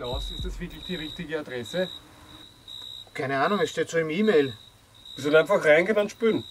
Klaus, ist das wirklich die richtige Adresse? Keine Ahnung, es steht so im E-Mail. Wir sollen halt einfach reingehen und spülen.